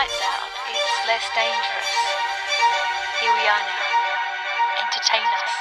lights out, it's less dangerous. Here we are now. Entertain us.